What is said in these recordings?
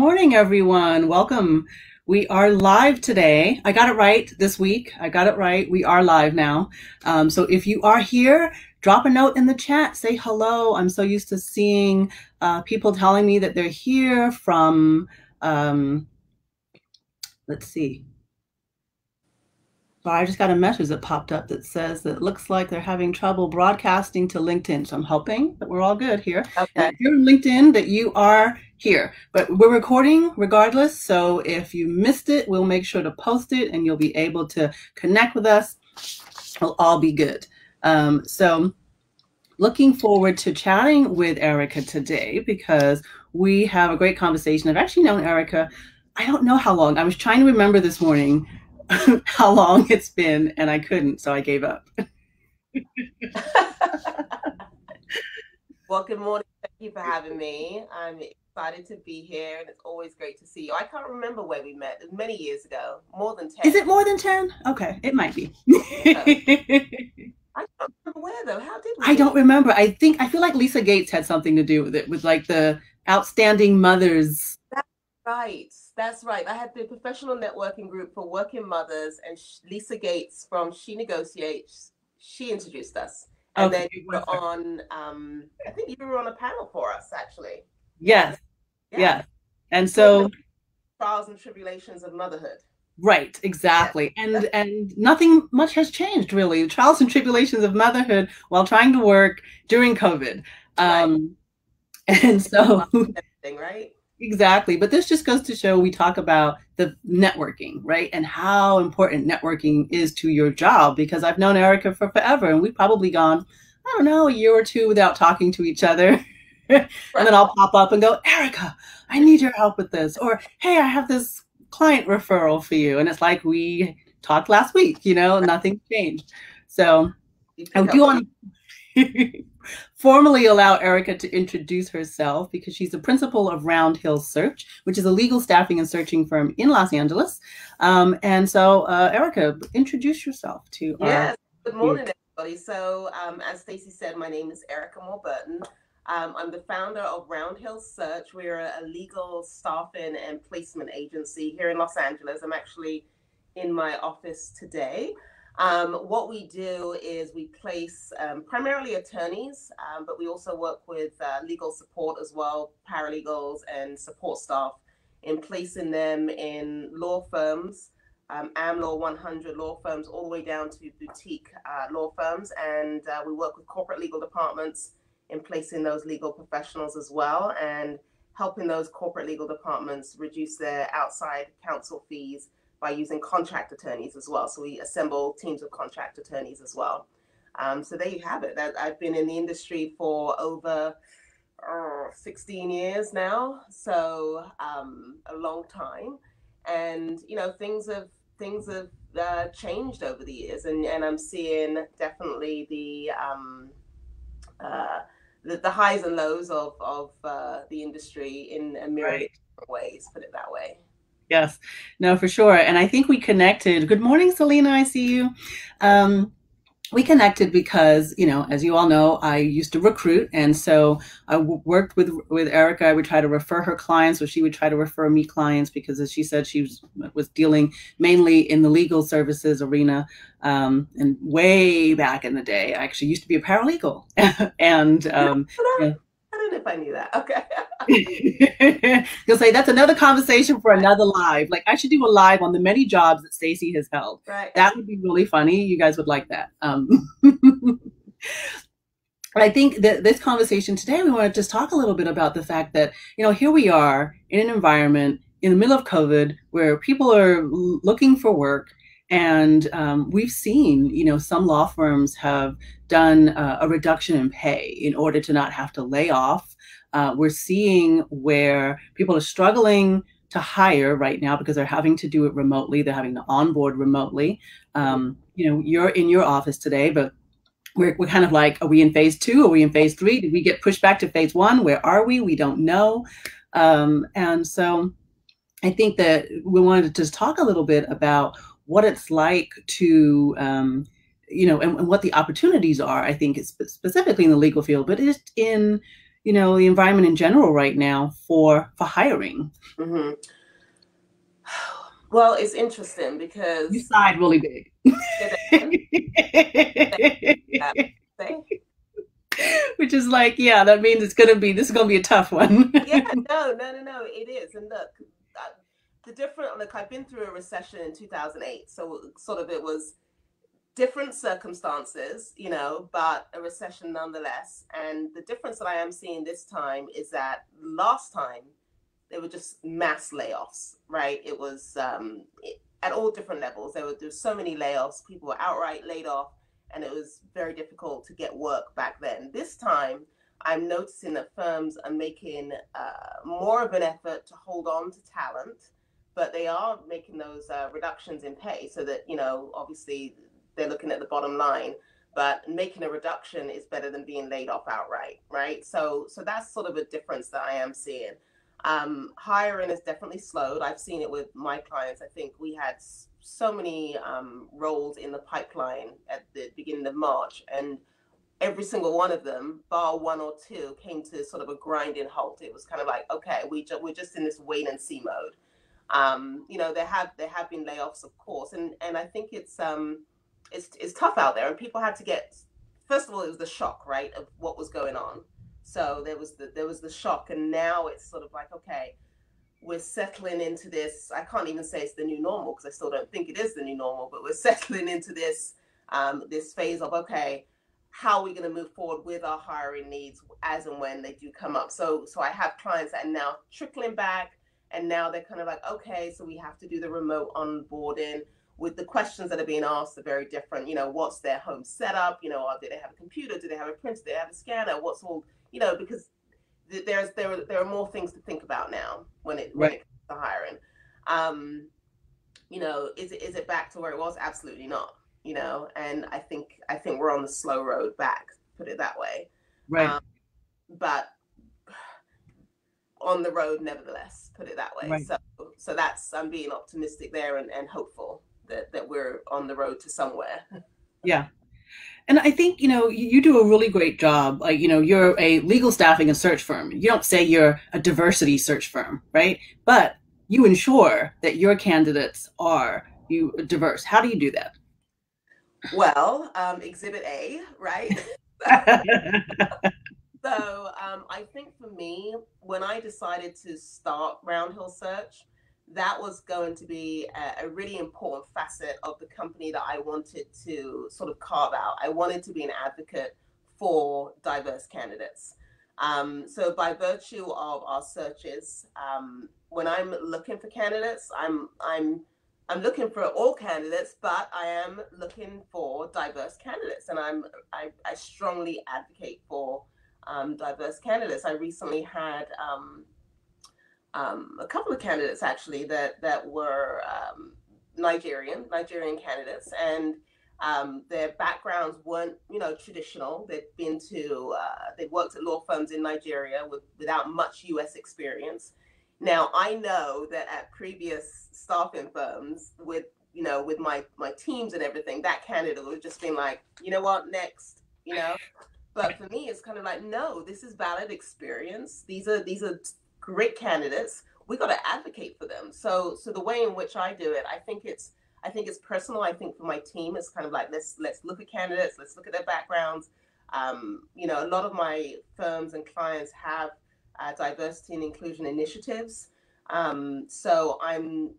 Morning, everyone. Welcome. We are live today. I got it right this week. I got it right. We are live now. Um, so if you are here, drop a note in the chat. Say hello. I'm so used to seeing uh, people telling me that they're here from, um, let's see, but I just got a message that popped up that says that it looks like they're having trouble broadcasting to LinkedIn. So I'm hoping that we're all good here. Okay. if you're on LinkedIn, that you are here. But we're recording regardless. So if you missed it, we'll make sure to post it and you'll be able to connect with us. It'll all be good. Um, so looking forward to chatting with Erica today because we have a great conversation. I've actually known Erica, I don't know how long. I was trying to remember this morning how long it's been, and I couldn't, so I gave up. well, good morning. Thank you for having me. I'm excited to be here, and it's always great to see you. I can't remember where we met. Many years ago, more than 10. Is it more than 10? Okay, it might be. I don't remember where though. How did we? I don't remember. I think I feel like Lisa Gates had something to do with it, with like the outstanding mothers. That's right. That's right. I had the professional networking group for working mothers, and Lisa Gates from She Negotiates. She introduced us, and okay. then you were on. Um, I think you were on a panel for us, actually. Yes. Yeah. yeah. And so, trials and tribulations of motherhood. Right, exactly. Yeah. And and nothing much has changed really. The trials and tribulations of motherhood while trying to work during COVID. Um right. and so right? Exactly. But this just goes to show we talk about the networking, right? And how important networking is to your job because I've known Erica for forever and we've probably gone, I don't know, a year or two without talking to each other. and then I'll pop up and go, Erica, I need your help with this. Or, hey, I have this client referral for you. And it's like we talked last week, you know, nothing changed. So I do want to formally allow Erica to introduce herself because she's the principal of Round Hill Search, which is a legal staffing and searching firm in Los Angeles. Um, and so, uh, Erica, introduce yourself to yes. Good morning, everybody. So, um, as Stacey said, my name is Erica Moore Burton. Um, I'm the founder of Round Hill Search. We're a legal staffing and placement agency here in Los Angeles. I'm actually in my office today. Um, what we do is we place um, primarily attorneys, um, but we also work with uh, legal support as well, paralegals and support staff in placing them in law firms, um, AmLaw 100 law firms, all the way down to boutique uh, law firms. And uh, we work with corporate legal departments in placing those legal professionals as well and helping those corporate legal departments reduce their outside counsel fees by using contract attorneys as well. So we assemble teams of contract attorneys as well. Um, so there you have it. That I've been in the industry for over uh, 16 years now, so um, a long time. And you know, things have things have uh, changed over the years, and and I'm seeing definitely the um, uh, the, the, highs and lows of of uh, the industry in a myriad right. ways. Put it that way. Yes, no, for sure. And I think we connected. Good morning, Selena. I see you. Um, we connected because, you know, as you all know, I used to recruit, and so I worked with with Erica. I would try to refer her clients, or she would try to refer me clients because, as she said, she was was dealing mainly in the legal services arena. Um, and way back in the day, I actually used to be a paralegal, and um, if I knew that. Okay. You'll say that's another conversation for another live. Like I should do a live on the many jobs that Stacey has held. Right. That would be really funny. You guys would like that. Um, I think that this conversation today, we want to just talk a little bit about the fact that, you know, here we are in an environment in the middle of COVID where people are looking for work and um, we've seen, you know, some law firms have done uh, a reduction in pay in order to not have to lay off. Uh, we're seeing where people are struggling to hire right now because they're having to do it remotely. They're having to onboard remotely. Um, you know, you're in your office today, but we're, we're kind of like, are we in phase two? Are we in phase three? Did we get pushed back to phase one? Where are we? We don't know. Um, and so I think that we wanted to just talk a little bit about what it's like to um, you know and, and, what the opportunities are i think it's specifically in the legal field but just in you know the environment in general right now for for hiring? Mm-hmm. Well, it's interesting because you sighed really big. Which is like, yeah, that means it's gonna be this is gonna be a tough one. yeah, no, no, no, no, it is. And look, the different look, I've been through a recession in 2008, so sort of it was different circumstances, you know, but a recession nonetheless. And the difference that I am seeing this time is that last time there were just mass layoffs, right? It was um, it, at all different levels. There were there were so many layoffs. People were outright laid off, and it was very difficult to get work back then. This time, I'm noticing that firms are making uh, more of an effort to hold on to talent, but they are making those uh, reductions in pay so that you know obviously they're looking at the bottom line but making a reduction is better than being laid off outright right? So so that's sort of a difference that i am seeing. Um, hiring has definitely slowed. I've seen it with my clients. I think we had so many um, roles in the pipeline at the beginning of march and every single one of them bar one or two came to sort of a grinding halt. It was kind of like okay we ju- we're just in this wait and see mode um, you know there have there have been layoffs of course and and i think it's um it's it's tough out there, and people had to get. First of all, it was the shock, right, of what was going on. So there was the there was the shock, and now it's sort of like okay, we're settling into this. I can't even say it's the new normal because I still don't think it is the new normal, but we're settling into this um, this phase of okay, how are we going to move forward with our hiring needs as and when they do come up. So so I have clients that are now trickling back, and now they're kind of like okay, so we have to do the remote onboarding with the questions that are being asked are very different. You know, what's their home setup? You know, do they have a computer? Do they have a printer? Do they have a scanner? What's all you know? Because there's there are, there are more things to think about now when it when it comes to hiring. Um, you know, is it is it back to where it was? Absolutely not. You know, and I think I think we're on the slow road back. Put it that way. Right. Um, but on the road nevertheless put it that way right. so so that's i'm being optimistic there and, and hopeful that that we're on the road to somewhere. Yeah. And I think, you know, you do a really great job. Like, you know, you're a legal staffing and search firm. You don't say you're a diversity search firm, right? But you ensure that your candidates are you diverse. How do you do that? Well, um, Exhibit A, right? so um, I think for me, when I decided to start Round Hill Search, that was going to be a, a, really important facet of the company that I wanted to sort of carve out. I wanted to be an advocate for diverse candidates. Um, so, by virtue of our searches, um, when I'm looking for candidates, I'm I'm I'm looking for all candidates, but I am looking for diverse candidates, and I'm I, I strongly advocate for um, diverse candidates. I recently had um, um, a couple of candidates actually that that were um, Nigerian Nigerian candidates, and their backgrounds weren't you know traditional. They'd been to uh, they'd worked at law firms in Nigeria with, without much U.S. experience. Now I know that at previous staffing firms with you know with my my teams and everything, that candidate would just been like, you know what, next, you know. But for me, it's kind of like, no, this is valid experience. These are these are great candidates. We got to advocate for them. So so the way in which i do it i think it's i think it's personal. I think for my team it's kind of like let's let's look at candidates. Let's look at their backgrounds. Um, you know a lot of my firms and clients have uh, diversity and inclusion initiatives. Um, so i'm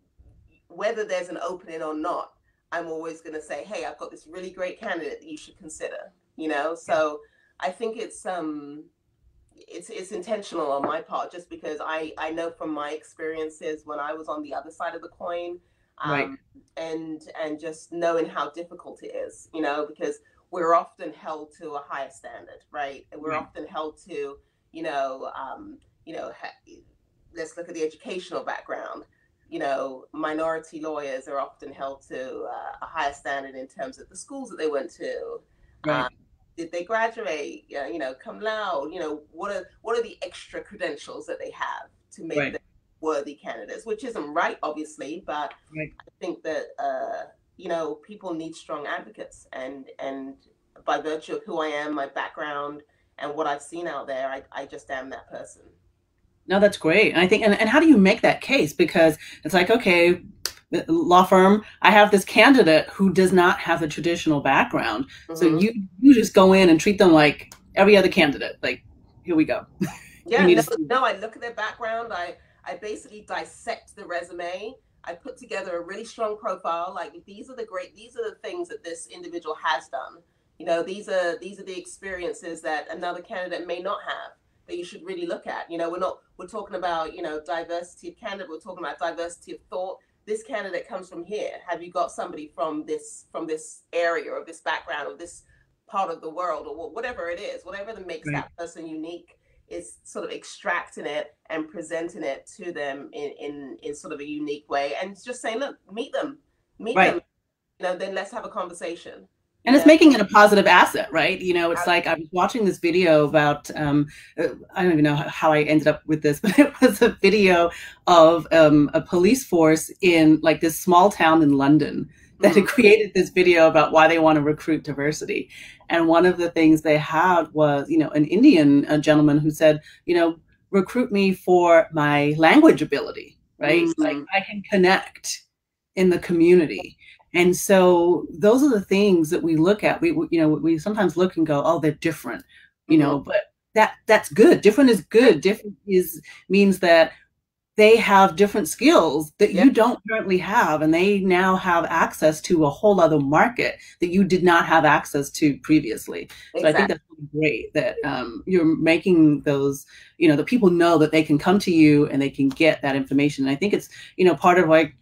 whether there's an opening or not i'm always going to say hey i've got this really great candidate that you should consider you know? So i think it's um it's it's intentional on my part just because I I know from my experiences when I was on the other side of the coin um, right. and and just knowing how difficult it is you know because we're often held to a higher standard right we're right. often held to you know um, you know ha- let's look at the educational background you know minority lawyers are often held to uh, a higher standard in terms of the schools that they went to right. um, did they graduate? Uh, you know, cum laude. You know, what are what are the extra credentials that they have to make right. them worthy candidates? Which isn't right, obviously, but right. I think that uh, you know people need strong advocates, and and by virtue of who I am, my background, and what I've seen out there, I, I just am that person. No, that's great. And I think, and, and how do you make that case? Because it's like, okay, law firm, I have this candidate who does not have a traditional background. Mm-hmm. So you you just go in and treat them like every other candidate. Like, here we go. Yeah, no, no, I look at their background. I I basically dissect the resume. I put together a really strong profile. Like these are the great, these are the things that this individual has done. You know, these are these are the experiences that another candidate may not have that you should really look at. You know, we're not we're talking about you know diversity of candidate. We're talking about diversity of thought. This candidate comes from here. Have you got somebody from this from this area or this background or this part of the world or whatever it is, whatever that makes that person unique is sort of extracting it and presenting it to them in, in, in sort of a unique way and just saying, look, meet them, meet right. them, you know, then let's have a conversation. And it's making it a positive asset, right? You know, it's like I was watching this video about, um, uh, I don't even know how I ended up with this, but it was a video of um, a police force in like this small town in London that had mm-hmm. created this video about why they want to recruit diversity. And one of the things they had was, you know, an Indian a gentleman who said, you know, recruit me for my language ability, right? Mm-hmm. Like I can connect in the community. And so those are the things that we look at. We, you know, we sometimes look and go, oh, they're different, you know, mm-hmm. but that that's good. Different is good. Different is means that they have different skills that you don't currently have and they now have access to a whole other market that you did not have access to previously exactly. so i think that's really great that um, you're making those you know the people know that they can come to you and they can get that information and i think it's you know part of like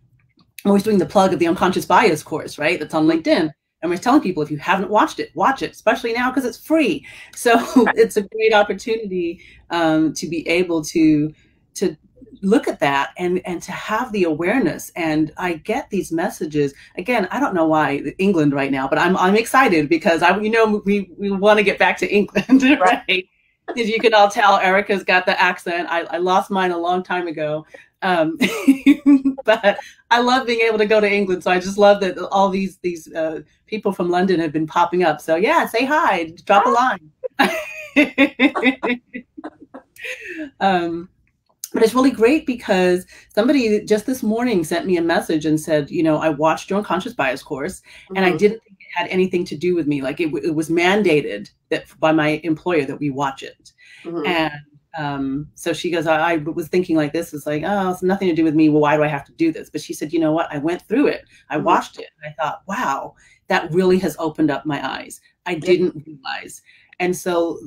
I'm always doing the plug of the unconscious bias course right? That's on linkedin. And we're telling people if you haven't watched it watch it especially now because it's free. So it's a great opportunity um, to be able to to look at that and and to have the awareness. And i get these messages. Again i don't know why england right now but i'm i'm excited because i you know we we want to get back to england right. as you can all tell erica's got the accent. I, I lost mine a long time ago um, but i love being able to go to england so i just love that all these these uh, people from london have been popping up so yeah say hi drop a line um, but it's really great because somebody just this morning sent me a message and said, you know, I watched your unconscious bias course mm-hmm. and I mm-hmm. didn't think it had anything to do with me. Like it, it was mandated that by my employer that we watch it. Mm-hmm. And um, so she goes, I, I, was thinking like this It's like, oh, it's nothing to do with me. Well, why do I have to do this? But she said, you know what? I went through it. I mm-hmm. watched it. And I thought, wow, that really has opened up my eyes. I didn't realize. And so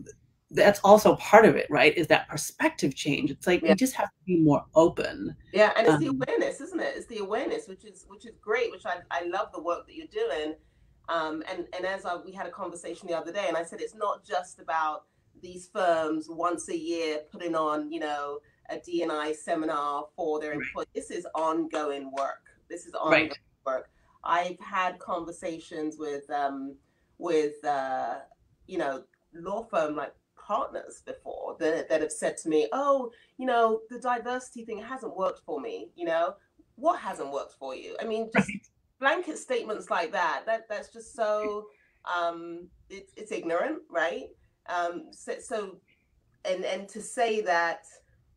that's also part of it, right? Is that perspective change. It's like yeah. we just have to be more open. Yeah, and it's um, the awareness, isn't it? It's the awareness, which is which is great. Which I, I love the work that you're doing. Um, and and as I, we had a conversation the other day, and I said it's not just about these firms once a year putting on, you know, a D&I seminar for their employees. Right. This is ongoing work. This is ongoing right. work. I've had conversations with um, with uh, you know law firm like partners before that, that have said to me, oh, you know, the diversity thing hasn't worked for me. You know, what hasn't worked for you? I mean, just blanket statements like that, that that's just so, um, it, it's ignorant, right? Um, so, so, and, and to say that,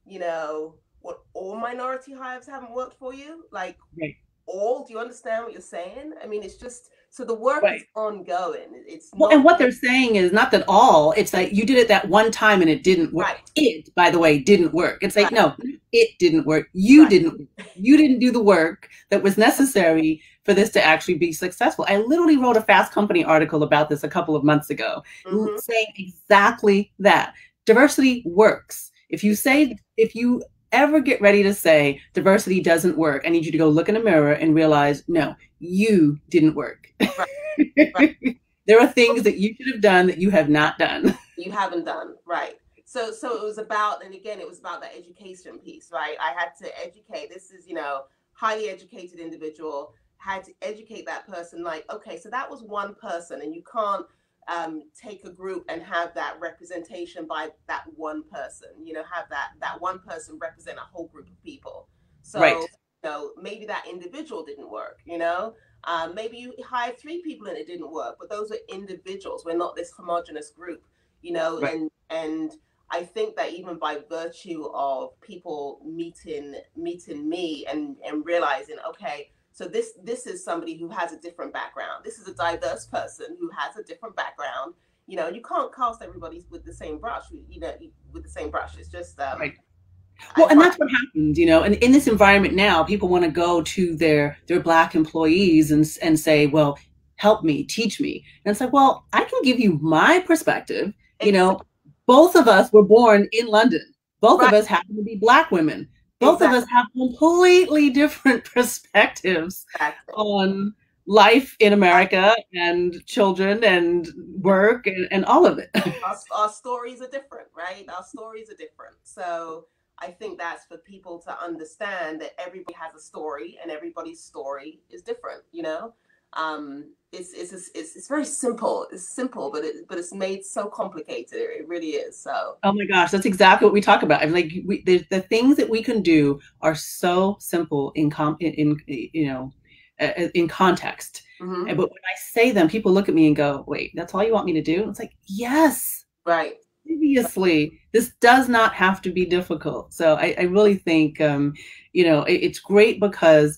you know, what all minority hires haven't worked for you, like right. all, do you understand what you're saying? I mean, it's just, so the work right. is ongoing. It's well, and what they're saying is not that all. It's like you did it that one time and it didn't work. Right. It, by the way, didn't work. It's like no, it didn't work. You didn't. You didn't do the work that was necessary for this to actually be successful. I literally wrote a Fast Company article about this a couple of months ago, mm-hmm. saying exactly that. Diversity works. If you say if you ever get ready to say diversity doesn't work, I need you to go look in a mirror and realize, no, you didn't work. Right. Right. there are things that you should have done that you have not done. You haven't done, right. So so it was about, and again, it was about the education piece, right? I had to educate. This is, you know, highly educated individual, had to educate that person, like, okay, so that was one person, and you can't um, take a group and have that representation by that one person. You know, have that that one person represent a whole group of people. So right. you know, maybe that individual didn't work. You know, um, maybe you hired three people and it didn't work, but those are individuals. We're not this homogenous group. you know, right. and and I think that even by virtue of people meeting meeting me and and realizing, okay, so this this is somebody who has a different background. This is a diverse person who has a different background. You know, you can't cast everybody with the same brush. You know, with the same brush. It's just um, right. Well, and that's what happens, you know. And in this environment now, people want to go to their their black employees and and say, "Well, help me, teach me." And it's like, "Well, I can give you my perspective." You know, both of us were born in London. Both right. of us happen to be black women both exactly. of us have completely different perspectives exactly. on life in America and children and work and, and all of it. our, our, stories are different, right? Our stories are different. So I think that's for people to understand that everybody has a story and everybody's story is different, you know? Um, it's, it's, it's, it's very simple. It's simple, but it, but it's made so complicated. It really is. So. Oh my gosh, that's exactly what we talk about. I mean, like we, the, the things that we can do are so simple in com in, in you know, uh, in context. Mm-hmm. But when I say them, people look at me and go, "Wait, that's all you want me to do?" It's like, yes, right. Obviously, this does not have to be difficult. So I, I really think, um, you know, it, it's great because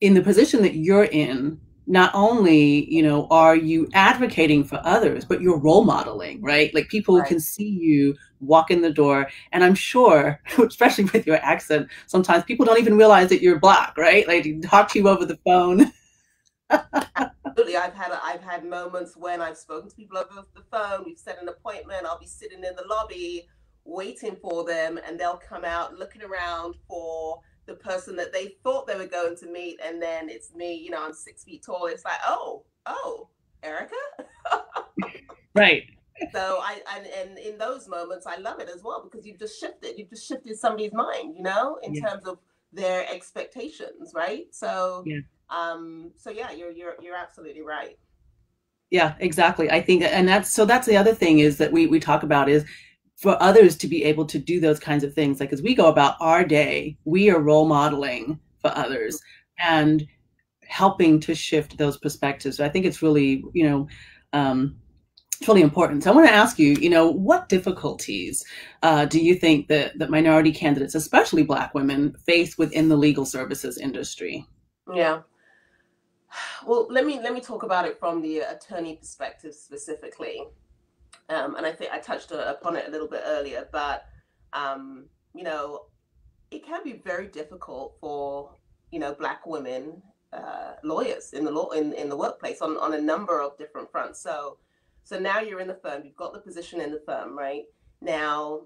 in the position that you're in, not only you know are you advocating for others but you're role modeling right? Like people right. can see you walk in the door and i'm sure especially with your accent sometimes people don't even realize that you're black right? Like talk to you over the phone. Absolutely i've had i've had moments when i've spoken to people over the phone we've set an appointment i'll be sitting in the lobby waiting for them and they'll come out looking around for the person that they thought they were going to meet, and then it's me. You know, I'm six feet tall. It's like, oh, oh, Erica. right. So I and, and in those moments, I love it as well because you've just shifted. You've just shifted somebody's mind. You know, in yeah. terms of their expectations, right? So, yeah. um, so yeah, you're you're you're absolutely right. Yeah, exactly. I think, and that's so. That's the other thing is that we we talk about is for others to be able to do those kinds of things. Like as we go about our day we are role modeling for others and helping to shift those perspectives. So i think it's really you know um, it's really important. So i want to ask you you know what difficulties uh, do you think that that minority candidates especially black women face within the legal services industry? Yeah. Well let me let me talk about it from the attorney perspective specifically um, and I think I touched upon it a little bit earlier, but um, you know, it can be very difficult for you know black women uh, lawyers in the law in, in the workplace on, on a number of different fronts. So so now you're in the firm, you've got the position in the firm, right? Now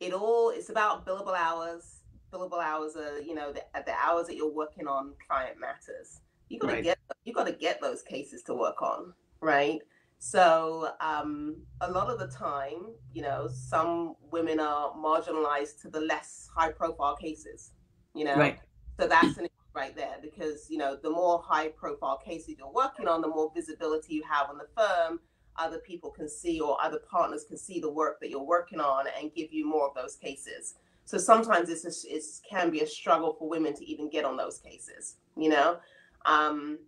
it all it's about billable hours. Billable hours are, you know, the, the hours that you're working on client matters. You gotta right. get you gotta get those cases to work on, right? So um, a lot of the time, you know, some women are marginalized to the less high profile cases, you know. Right. So that's an issue right there because, you know, the more high profile cases you're working on, the more visibility you have on the firm, other people can see or other partners can see the work that you're working on and give you more of those cases. So sometimes it's it can be a struggle for women to even get on those cases, you know. Um,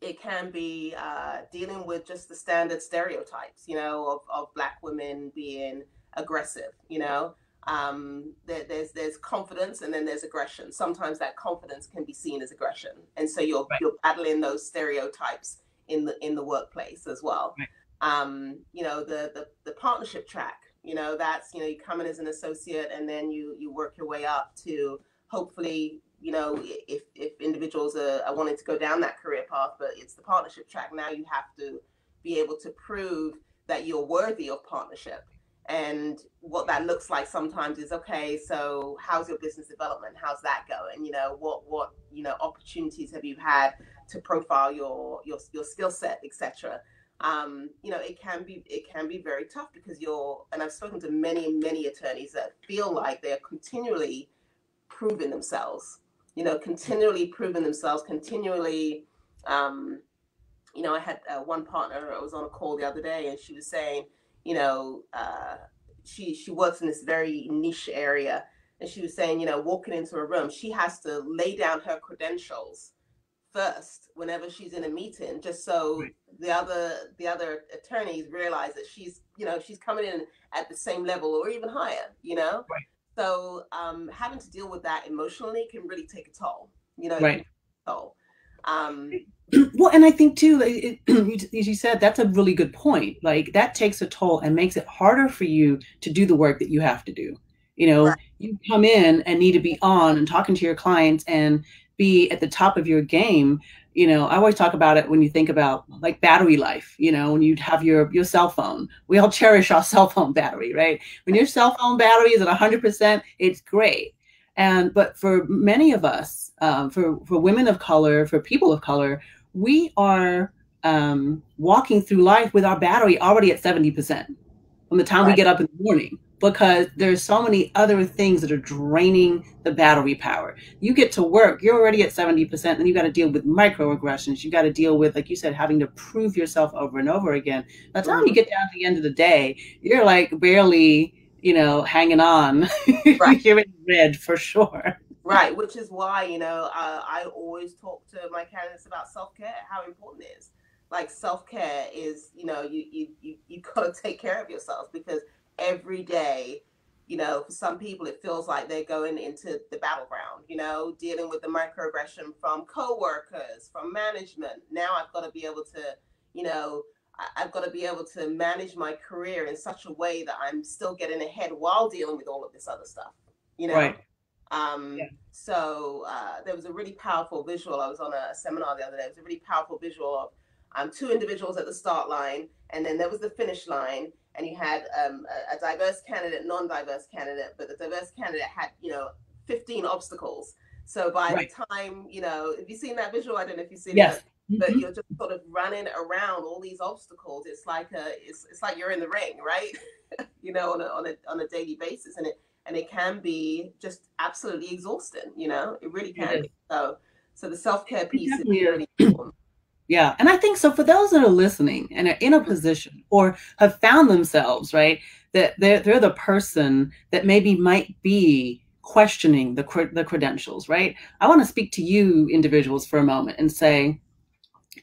it can be uh, dealing with just the standard stereotypes, you know, of, of black women being aggressive, you know. Um, there, there's there's confidence and then there's aggression. Sometimes that confidence can be seen as aggression, and so you're right. you're battling those stereotypes in the in the workplace as well. Right. Um, you know, the, the the partnership track. You know, that's you know you come in as an associate and then you you work your way up to hopefully you know, if, if individuals are, are wanting to go down that career path, but it's the partnership track, now you have to be able to prove that you're worthy of partnership. And what that looks like sometimes is okay, so how's your business development? How's that going? You know, what what you know opportunities have you had to profile your your your skill set, etc. Um, you know, it can be it can be very tough because you're and I've spoken to many, many attorneys that feel like they're continually proving themselves you know, continually proving themselves, continually. Um, you know, I had uh, one partner. I was on a call the other day, and she was saying, you know, uh, she she works in this very niche area, and she was saying, you know, walking into a room, she has to lay down her credentials first whenever she's in a meeting, just so Right. the other the other attorneys realize that she's you know she's coming in at the same level or even higher. You know, Right. So um, having to deal with that emotionally can really take a toll. You know, Right. take a toll. Um, well, and I think too, it, it, as you said, that's a really good point. Like that takes a toll and makes it harder for you to do the work that you have to do. You know, Right. you come in and need to be on and talking to your clients and be at the top of your game. You know, I always talk about it when you think about like battery life. You know, when you have your your cell phone, we all cherish our cell phone battery, right? When your cell phone battery is at 100%, it's great. And but for many of us, um, for for women of color, for people of color, we are um, walking through life with our battery already at 70% from the time we get up in the morning because there's so many other things that are draining the battery power. You get to work, you're already at 70%, and you got to deal with microaggressions. You got to deal with, like you said, having to prove yourself over and over again. By the time you Mhm. get down to the end of the day, you're like barely, you know, hanging on. Right. you're in red for sure. Right, which is why you know uh, I always talk to my candidates about self care, how important it is. Like self care is, you know, you you you you gotta take care of yourself because every day, you know, for some people it feels like they're going into the battleground. You know, dealing with the microaggression from coworkers, from management. Now I've got to be able to, you know, I've got to be able to manage my career in such a way that I'm still getting ahead while dealing with all of this other stuff. You know. Right. Um, Yeah. So uh, there was a really powerful visual. I was on a seminar the other day. It was a really powerful visual of um, two individuals at the start line, and then there was the finish line, and you had um, a, a diverse candidate, non-diverse candidate, but the diverse candidate had, you know, 15 obstacles. So by Right. the time, you know, have you seen that visual? I don't know if you've seen Yes. it, but Mhm. you're just sort of running around all these obstacles. It's like a, it's, it's like you're in the ring, right? you know, on a, on a on a daily basis, and it and it can be just absolutely exhausting. You know, it really can. be. So, so the self care piece is. really important. Yeah. And I think so for those that are listening and are in a position or have found themselves, right, that they're, they're the person that maybe might be questioning the, the credentials, right? I want to speak to you individuals for a moment and say,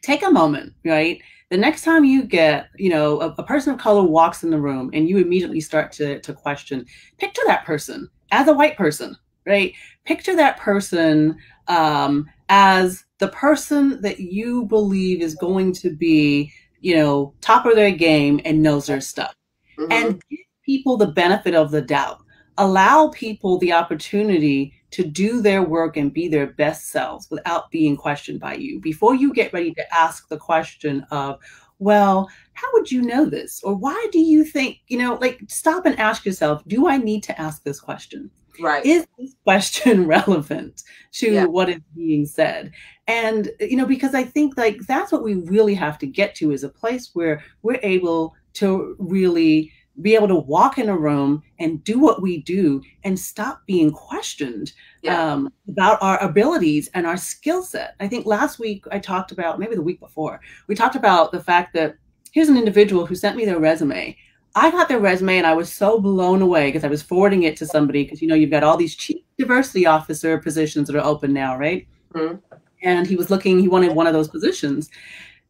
take a moment, right? The next time you get, you know, a, a person of color walks in the room and you immediately start to, to question, picture that person as a white person, right? Picture that person um, as the person that you believe is going to be, you know, top of their game and knows their stuff. Mhm. And give people the benefit of the doubt. Allow people the opportunity to do their work and be their best selves without being questioned by you. Before you get ready to ask the question of, well, how would you know this? Or why do you think, you know, like stop and ask yourself, do I need to ask this question? Right. is this question relevant to Yeah. what is being said and you know because i think like that's what we really have to get to is a place where we're able to really be able to walk in a room and do what we do and stop being questioned Yeah. um, about our abilities and our skill set i think last week i talked about maybe the week before we talked about the fact that here's an individual who sent me their resume I got their resume and I was so blown away because I was forwarding it to somebody because you know you've got all these chief diversity officer positions that are open now, right? Mhm. And he was looking, he wanted one of those positions.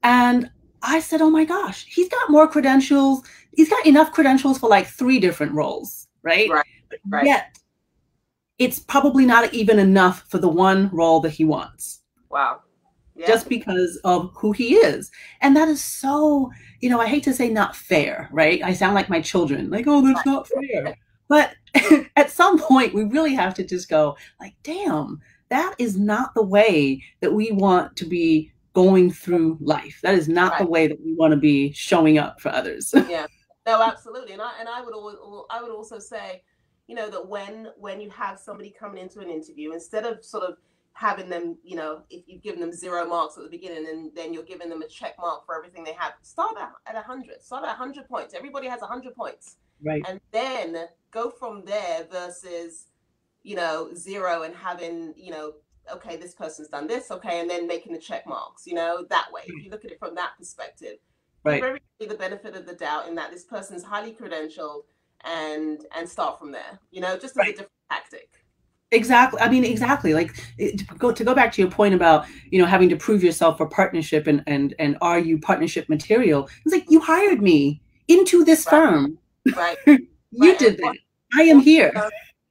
And I said, Oh my gosh, he's got more credentials. He's got enough credentials for like three different roles, right? Right, right. Yet it's probably not even enough for the one role that he wants Wow. Yeah. just because of who he is. And that is so, you know, I hate to say not fair, right? I sound like my children, like, oh, that's not fair. But at some point, we really have to just go, like, damn, that is not the way that we want to be going through life. That is not the way that we want to be showing up for others. yeah no absolutely and i and i would always i would also say you know that when when you have somebody coming into an interview instead of sort of having them you know if you've given them zero marks at the beginning and then you're giving them a check mark for everything they have start at, at 100 start at 100 points everybody has 100 points right. and then go from there versus you know zero and having you know okay this person's done this okay and then making the check marks you know that way if you look at it from that perspective Right. give everybody the benefit of the doubt in that this person's highly credentialed and and start from there you know just as a Right. different tactic Exactly. I mean, exactly. Like to go to go back to your point about you know having to prove yourself for partnership and and and are you partnership material? It's like you hired me into this right. firm. Right. you right. did that. I am here.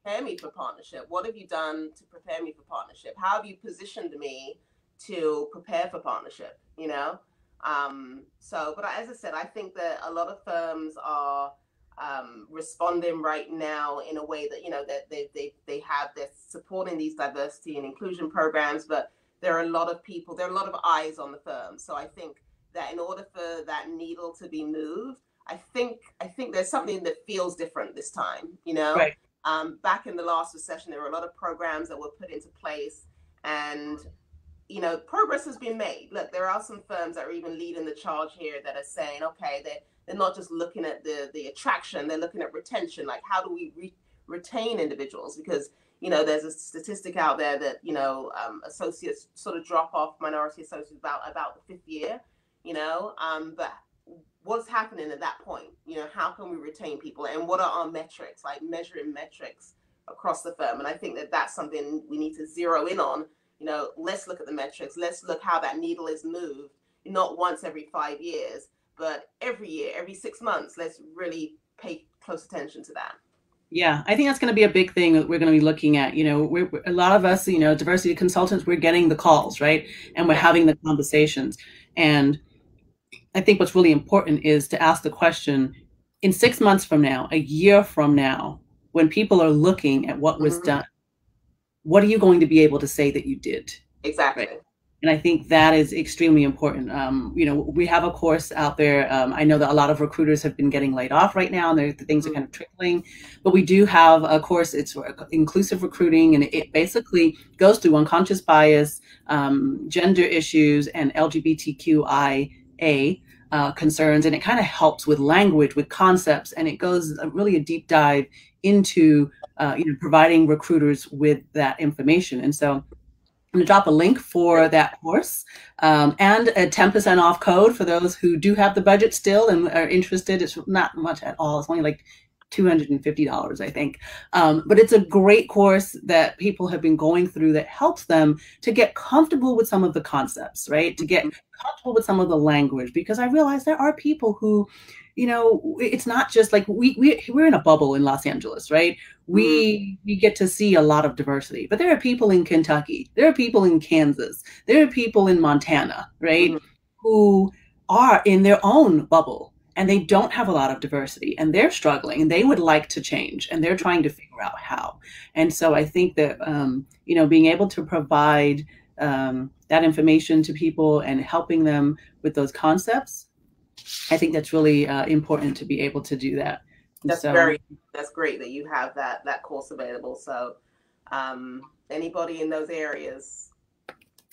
Prepare me for partnership. What have you done to prepare me for partnership? How have you positioned me to prepare for partnership? You know. Um, so, but as I said, I think that a lot of firms are um, responding right now in a way that you know that they they they have they're supporting these diversity and inclusion programs, but there are a lot of people, there are a lot of eyes on the firm. So I think that in order for that needle to be moved, I think I think there's something that feels different this time. You know, right. um, back in the last recession, there were a lot of programs that were put into place, and you know, progress has been made. Look, there are some firms that are even leading the charge here that are saying, okay, they they're not just looking at the the attraction; they're looking at retention. Like, how do we re- retain individuals? Because you know, there's a statistic out there that you know um, associates sort of drop off minority associates about about the fifth year. You know, um, but what's happening at that point? You know, how can we retain people, and what are our metrics? Like measuring metrics across the firm, and I think that that's something we need to zero in on. You know, let's look at the metrics. Let's look how that needle is moved, not once every five years, but every year, every six months, let's really pay close attention to that. Yeah, I think that's going to be a big thing that we're going to be looking at. You know, we're, a lot of us, you know, diversity consultants, we're getting the calls, right? And we're having the conversations. And I think what's really important is to ask the question in six months from now, a year from now, when people are looking at what was mm-hmm. done, what are you going to be able to say that you did? Exactly. Right? And I think that is extremely important. Um, you know, we have a course out there. Um, I know that a lot of recruiters have been getting laid off right now, and the things are mm-hmm. kind of trickling. But we do have a course. It's inclusive recruiting, and it basically goes through unconscious bias, um, gender issues, and LGBTQIA. Uh, concerns and it kind of helps with language with concepts and it goes a, really a deep dive into uh, you know providing recruiters with that information and so I'm going to drop a link for that course um, and a 10% off code for those who do have the budget still and are interested. It's not much at all. It's only like $250, I think. Um, but it's a great course that people have been going through that helps them to get comfortable with some of the concepts, right? To get comfortable with some of the language, because I realize there are people who, you know, it's not just like we, we we're in a bubble in Los Angeles, right? We mm-hmm. we get to see a lot of diversity, but there are people in Kentucky, there are people in Kansas, there are people in Montana, right, mm-hmm. who are in their own bubble and they don't have a lot of diversity and they're struggling and they would like to change and they're trying to figure out how. And so I think that um, you know being able to provide um, that information to people and helping them with those concepts I think that's really uh, important to be able to do that. That's so, very that's great that you have that that course available. So um, anybody in those areas,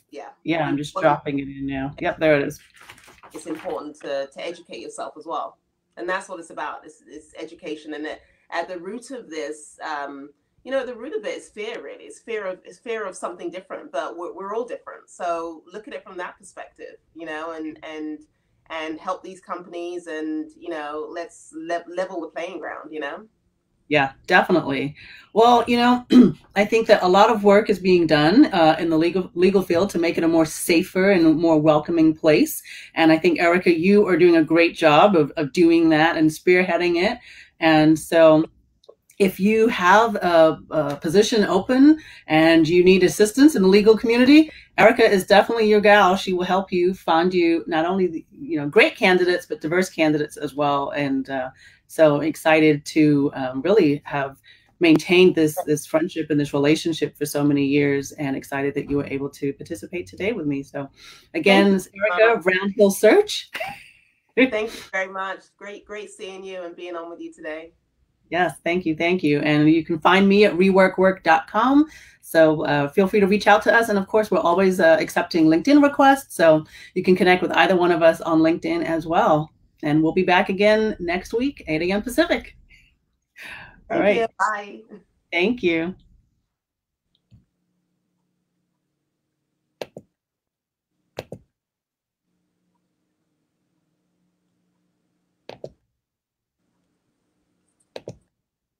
yeah. Yeah, I'm just dropping it in now. Yep, there it is. It's important to to educate yourself as well, and that's what it's about. It's education, and at the root of this. Um, you know the root of it is fear really it's fear of it's fear of something different but we're, we're all different so look at it from that perspective you know and and and help these companies and you know let's le- level the playing ground you know yeah definitely. Well you know i think that a lot of work is being done uh, in the legal legal field to make it a more safer and more welcoming place. And i think erica you are doing a great job of, of doing that and spearheading it. And so if you have a, a, position open and you need assistance in the legal community, Erica is definitely your gal. She will help you find you not only the, you know great candidates but diverse candidates as well. And uh, so excited to um, really have maintained this this friendship and this relationship for so many years, and excited that you were able to participate today with me. So again, Erica, Round Hill Search. Thank you very much. Great, great seeing you and being on with you today. Yes, thank you, thank you. And you can find me at reworkwork.com. So uh, feel free to reach out to us. And of course, we're always uh, accepting LinkedIn requests. So you can connect with either one of us on LinkedIn as well. And we'll be back again next week, 8 a.m. Pacific. All thank right. You. Bye. Thank you.